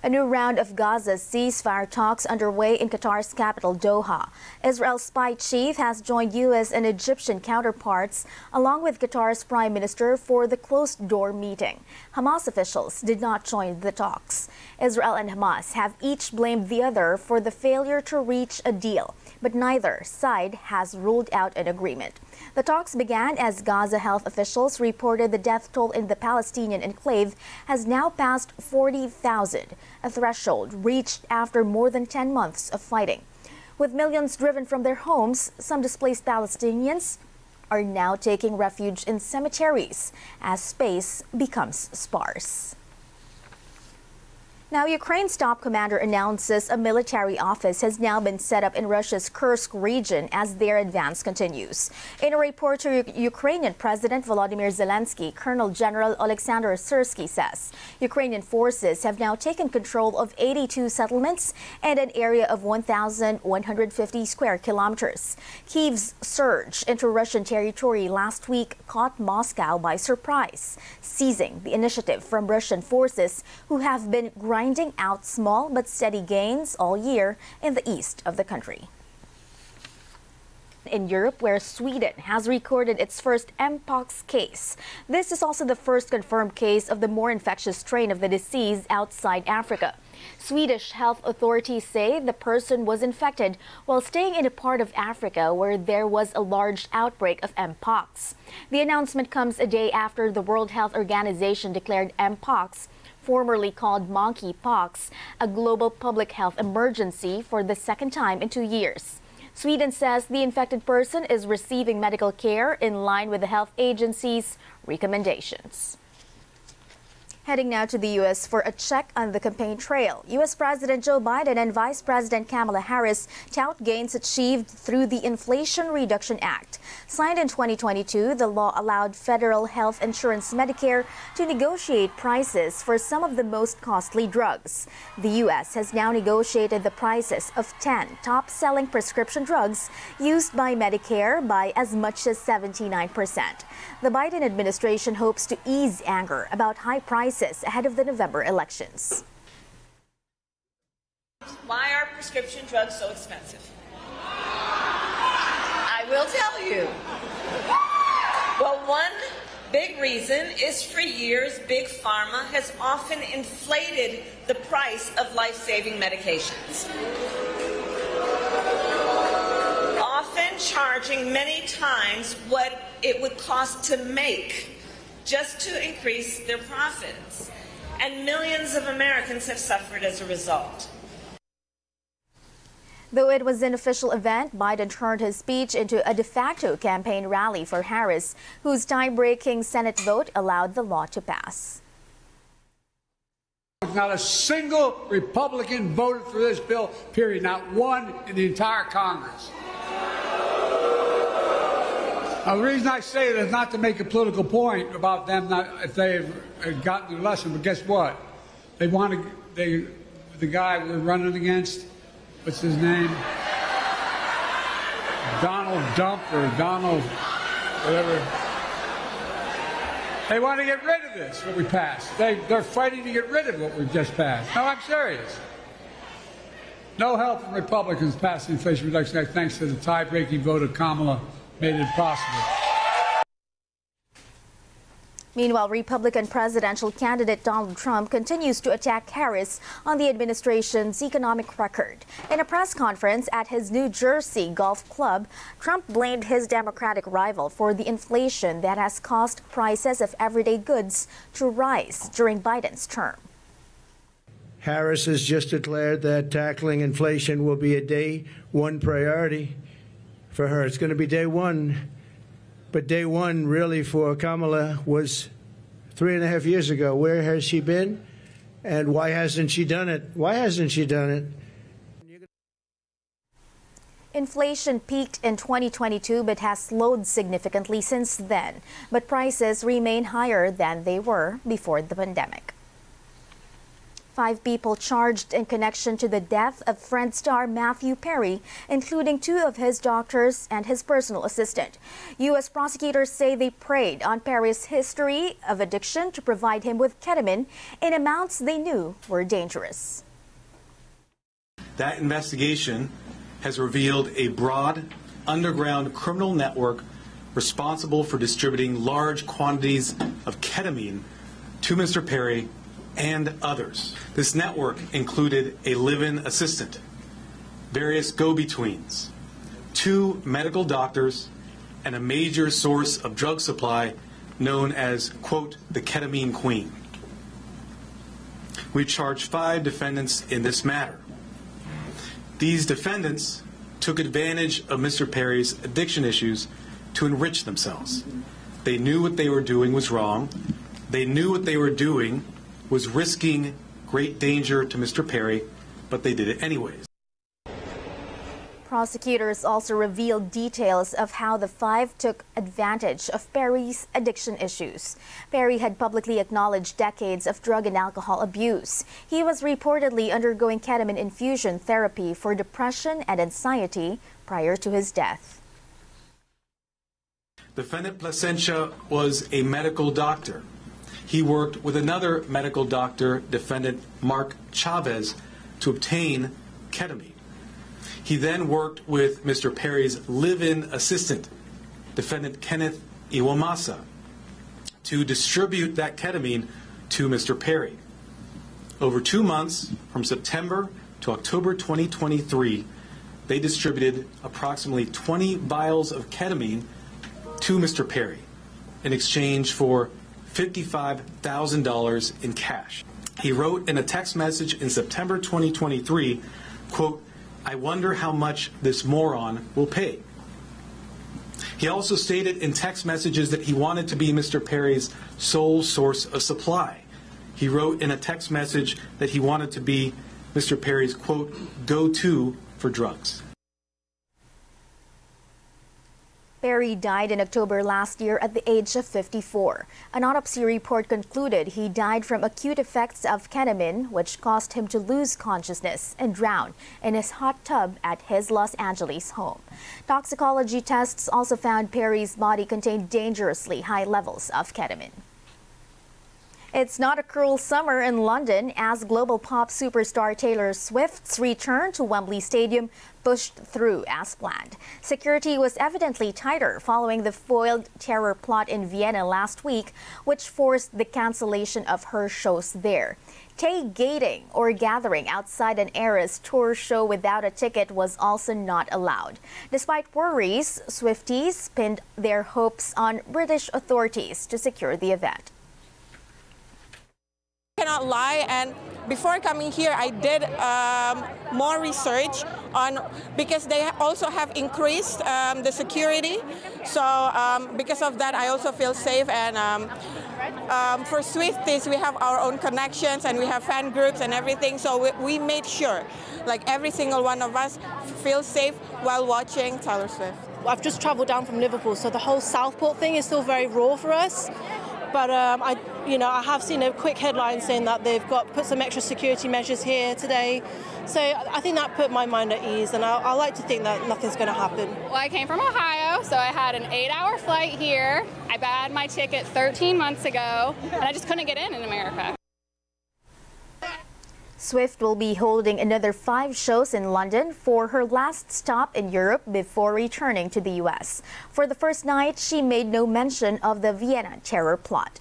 A new round of Gaza's ceasefire talks underway in Qatar's capital, Doha. Israel's spy chief has joined U.S. and Egyptian counterparts, along with Qatar's prime minister, for the closed door meeting. Hamas officials did not join the talks. Israel and Hamas have each blamed the other for the failure to reach a deal, but neither side has ruled out an agreement. The talks began as Gaza health officials reported the death toll in the Palestinian enclave has now passed 40,000 a threshold reached after more than 10 months of fighting. With millions driven from their homes, some displaced Palestinians are now taking refuge in cemeteries as space becomes sparse. Now, Ukraine's top commander announces a military office has now been set up in Russia's Kursk region as their advance continues. In a report to Ukrainian President Volodymyr Zelensky, Colonel General Alexander Syrsky says Ukrainian forces have now taken control of 82 settlements and an area of 1,150 square kilometers. Kiev's surge into Russian territory last week caught Moscow by surprise, seizing the initiative from Russian forces who have been grinding out small but steady gains all year in the east of the country. In Europe, where Sweden has recorded its first Mpox case. This is also the first confirmed case of the more infectious strain of the disease outside Africa. Swedish health authorities say the person was infected while staying in a part of Africa where there was a large outbreak of Mpox. The announcement comes a day after the World Health Organization declared Mpox formerly called monkeypox, a global public health emergency for the second time in two years. Sweden says the infected person is receiving medical care in line with the health agency's recommendations. Heading now to the U.S. for a check on the campaign trail. U.S. President Joe Biden and Vice President Kamala Harris tout gains achieved through the Inflation Reduction Act. Signed in 2022, the law allowed federal health insurance Medicare to negotiate prices for some of the most costly drugs. The U.S. has now negotiated the prices of 10 top selling prescription drugs used by Medicare by as much as 79 percent. The Biden administration hopes to ease anger about high prices ahead of the November elections. Why are prescription drugs so expensive? I will tell you. Well, one big reason is for years, Big Pharma has often inflated the price of life saving medications. Often charging many times what it would cost to make just to increase their profits. And millions of Americans have suffered as a result. Though it was an official event, Biden turned his speech into a de facto campaign rally for Harris, whose tie breaking Senate vote allowed the law to pass. Not a single Republican voted for this bill, period. Not one in the entire Congress. Now, the reason I say it is not to make a political point about them not if they've gotten their lesson, but guess what? They want to. They the guy we're running against. What's his name? Donald Dump or Donald whatever. They want to get rid of this, what we passed. They, they're fighting to get rid of what we've just passed. No, I'm serious. No help from Republicans passing Inflation Reduction Act thanks to the tie-breaking vote of Kamala made it possible. Meanwhile, Republican presidential candidate Donald Trump continues to attack Harris on the administration's economic record. In a press conference at his New Jersey golf club, Trump blamed his Democratic rival for the inflation that has caused prices of everyday goods to rise during Biden's term. Harris has just declared that tackling inflation will be a day one priority for her. It's going to be day one. But day one, really, for Kamala was three and a half years ago. Where has she been? And why hasn't she done it? Why hasn't she done it? Inflation peaked in 2022 but has slowed significantly since then. But prices remain higher than they were before the pandemic. Five people charged in connection to the death of Friend star Matthew Perry, including two of his doctors and his personal assistant. U.S. prosecutors say they preyed on Perry's history of addiction to provide him with ketamine in amounts they knew were dangerous. That investigation has revealed a broad underground criminal network responsible for distributing large quantities of ketamine to Mr. Perry and others. This network included a live in assistant, various go betweens, two medical doctors, and a major source of drug supply known as, quote, the ketamine queen. We charged five defendants in this matter. These defendants took advantage of Mr. Perry's addiction issues to enrich themselves. They knew what they were doing was wrong. They knew what they were doing was risking great danger to Mr. Perry, but they did it anyways. Prosecutors also revealed details of how the five took advantage of Perry's addiction issues. Perry had publicly acknowledged decades of drug and alcohol abuse. He was reportedly undergoing ketamine infusion therapy for depression and anxiety prior to his death. Defendant Plasencia was a medical doctor. He worked with another medical doctor, defendant Mark Chavez, to obtain ketamine. He then worked with Mr. Perry's live in assistant, defendant Kenneth Iwamasa, to distribute that ketamine to Mr. Perry. Over two months, from September to October 2023, they distributed approximately 20 vials of ketamine to Mr. Perry in exchange for $55,000 in cash. He wrote in a text message in September 2023, quote, I wonder how much this moron will pay. He also stated in text messages that he wanted to be Mr. Perry's sole source of supply. He wrote in a text message that he wanted to be Mr. Perry's, quote, go to for drugs. Perry died in October last year at the age of 54. An autopsy report concluded he died from acute effects of ketamine, which caused him to lose consciousness and drown in his hot tub at his Los Angeles home. Toxicology tests also found Perry's body contained dangerously high levels of ketamine. It's not a cruel summer in London as global pop superstar Taylor Swift's return to Wembley Stadium pushed through as planned. Security was evidently tighter following the foiled terror plot in Vienna last week, which forced the cancellation of her shows there. Tailgating or gathering outside an Eras tour show without a ticket was also not allowed. Despite worries, Swifties pinned their hopes on British authorities to secure the event cannot lie. And before coming here I did um, more research on because they also have increased um, the security. So um, because of that I also feel safe. And um, um, for Swifties we have our own connections and we have fan groups and everything. So we, we made sure like every single one of us feel safe while watching Taylor Swift. I've just travelled down from Liverpool so the whole Southport thing is still very raw for us but um, I, you know, I have seen a quick headline saying that they've got put some extra security measures here today. So I think that put my mind at ease, and I, I like to think that nothing's going to happen. Well, I came from Ohio, so I had an eight-hour flight here. I bought my ticket 13 months ago, and I just couldn't get in in America. Swift will be holding another five shows in London for her last stop in Europe before returning to the U.S. For the first night, she made no mention of the Vienna terror plot.